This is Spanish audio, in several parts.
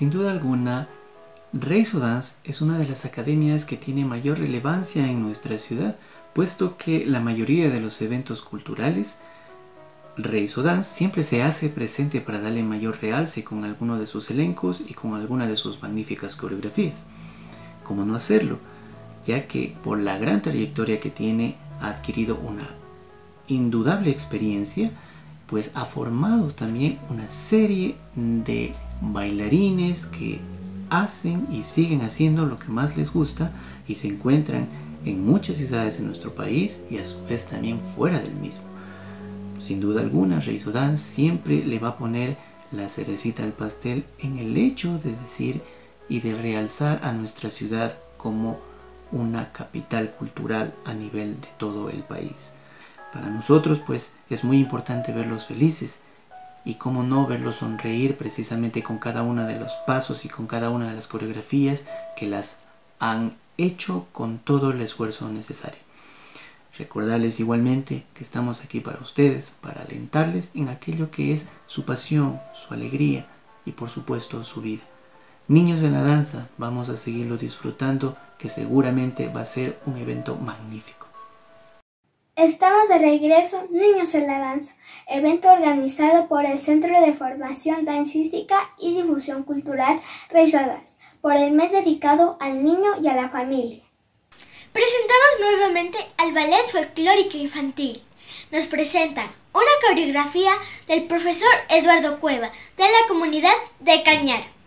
Sin duda alguna, Dance es una de las academias que tiene mayor relevancia en nuestra ciudad, puesto que la mayoría de los eventos culturales, Dance siempre se hace presente para darle mayor realce con alguno de sus elencos y con alguna de sus magníficas coreografías. ¿Cómo no hacerlo? Ya que por la gran trayectoria que tiene ha adquirido una indudable experiencia, pues ha formado también una serie de bailarines que hacen y siguen haciendo lo que más les gusta y se encuentran en muchas ciudades de nuestro país y a su vez también fuera del mismo. Sin duda alguna, Rey Sudán siempre le va a poner la cerecita al pastel en el hecho de decir y de realzar a nuestra ciudad como una capital cultural a nivel de todo el país. Para nosotros pues es muy importante verlos felices y cómo no verlos sonreír precisamente con cada uno de los pasos y con cada una de las coreografías que las han hecho con todo el esfuerzo necesario. Recordarles igualmente que estamos aquí para ustedes, para alentarles en aquello que es su pasión, su alegría y por supuesto su vida. Niños en la danza, vamos a seguirlo disfrutando, que seguramente va a ser un evento magnífico. Estamos de regreso, Niños en la Danza, evento organizado por el Centro de Formación Dancística y Difusión Cultural Reisodas, por el mes dedicado al niño y a la familia. Presentamos nuevamente al Ballet Folclórico Infantil. Nos presentan una coreografía del profesor Eduardo Cueva de la comunidad de Cañar.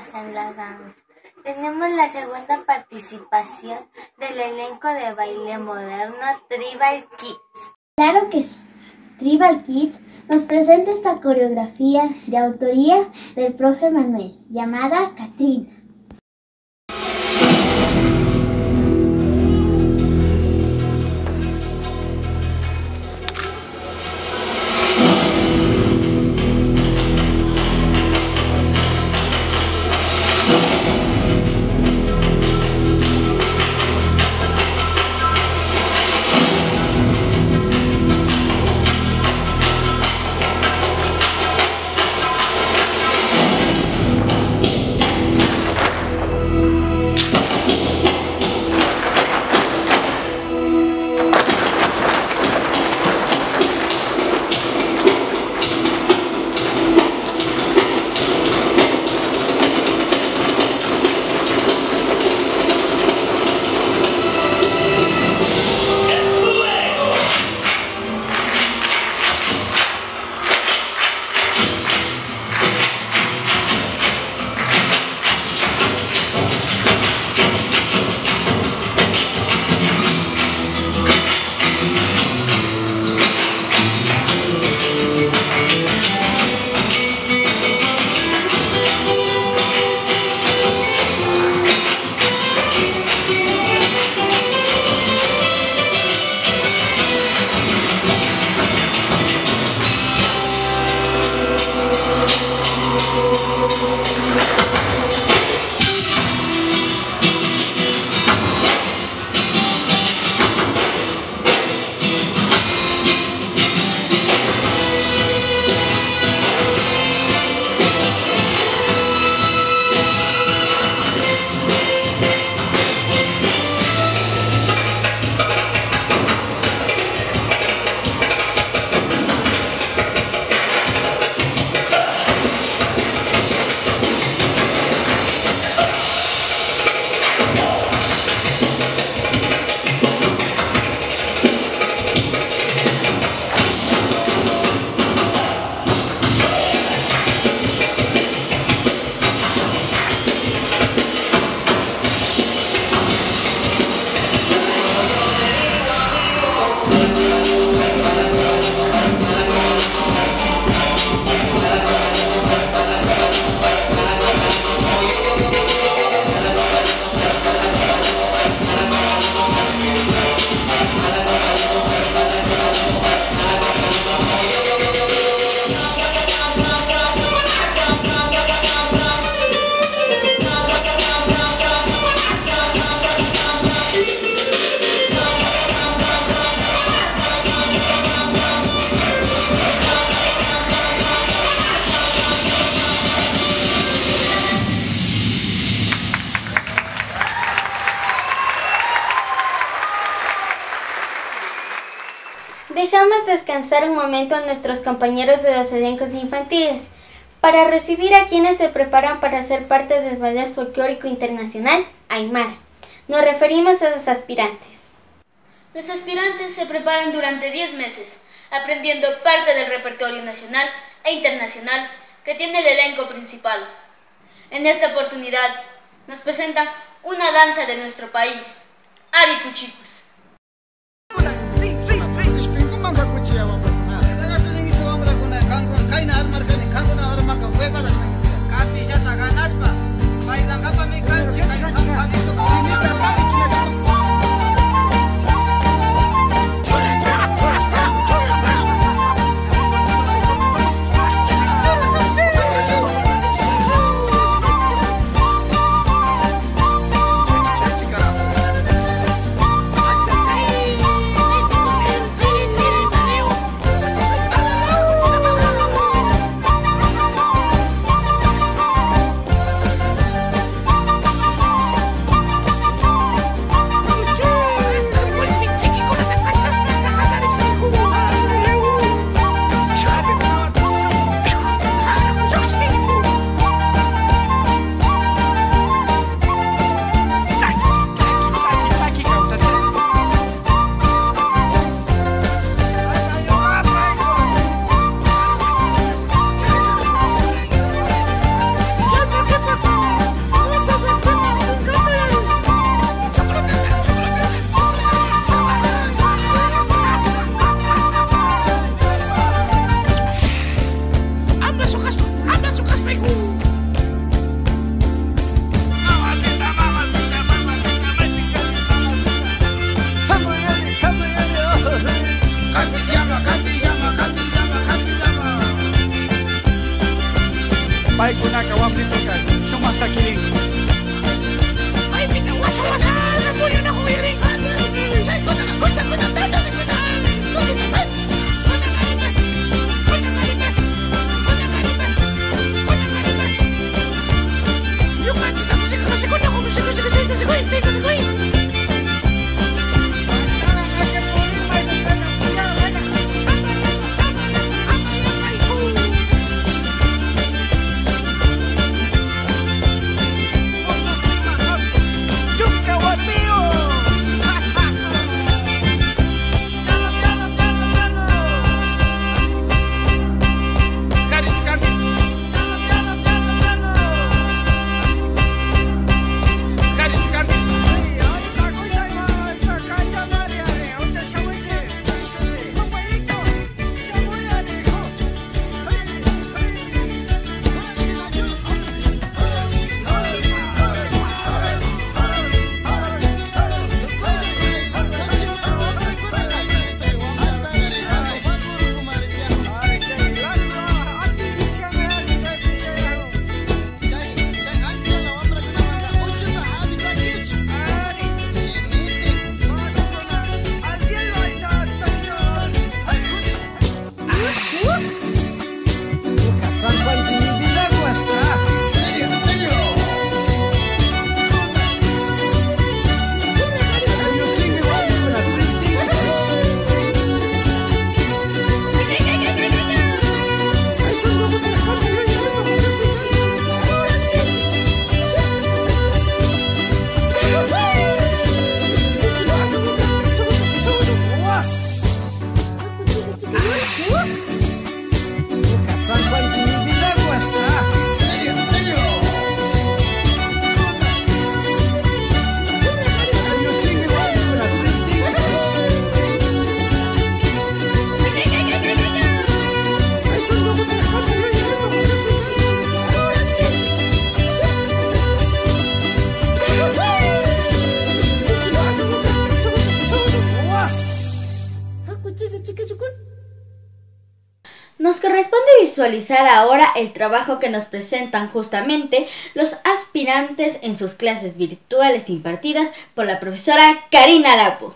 En. Tenemos la segunda participación del elenco de baile moderno Tribal Kids. Claro que sí. Tribal Kids nos presenta esta coreografía de autoría del profe Manuel, llamada Katrina. Dejamos descansar un momento a nuestros compañeros de los elencos infantiles para recibir a quienes se preparan para ser parte del Ballet Folclórico Internacional Aymara. Nos referimos a los aspirantes. Los aspirantes se preparan durante 10 meses, aprendiendo parte del repertorio nacional e internacional que tiene el elenco principal. En esta oportunidad nos presentan una danza de nuestro país, baik guna kawam di bukan sumata kiring ay bitaw wa sumata na pulyo na kuwiring ay ko na ko sa ko na sa ko na visualizar ahora el trabajo que nos presentan justamente los aspirantes en sus clases virtuales impartidas por la profesora Karina Lapo.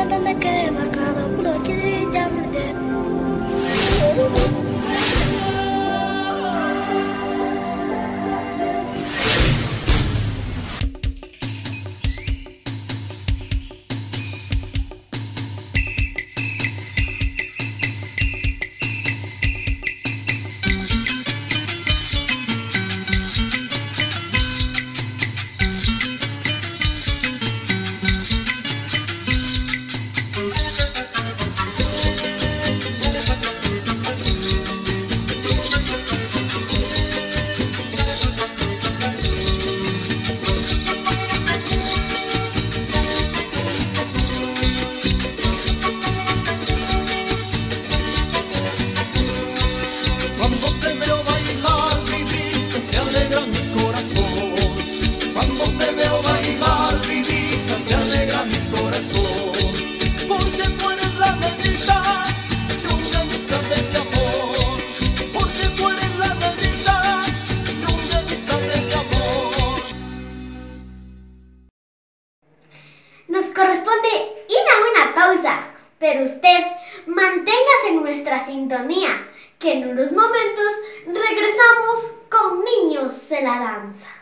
I'm not Nada me queda marcado, puro chidrillo, corresponde ir a una pausa, pero usted manténgase en nuestra sintonía, que en unos momentos regresamos con Niños de la Danza.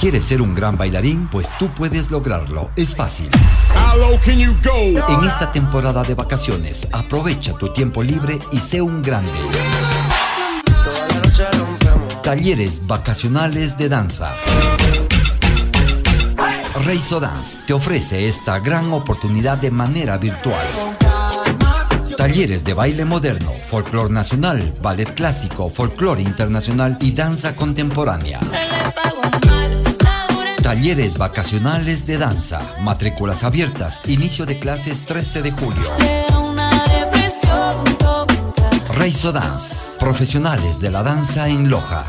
¿Quieres ser un gran bailarín? Pues tú puedes lograrlo. Es fácil. En esta temporada de vacaciones, aprovecha tu tiempo libre y sé un grande. Talleres vacacionales de danza. Reizo Dance te ofrece esta gran oportunidad de manera virtual. Talleres de baile moderno, folclore nacional, ballet clásico, folclore internacional y danza contemporánea. Talleres vacacionales de danza, matrículas abiertas, inicio de clases 13 de julio. Reizo Dance, profesionales de la danza en Loja.